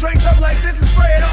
drinks up like this and spray it on.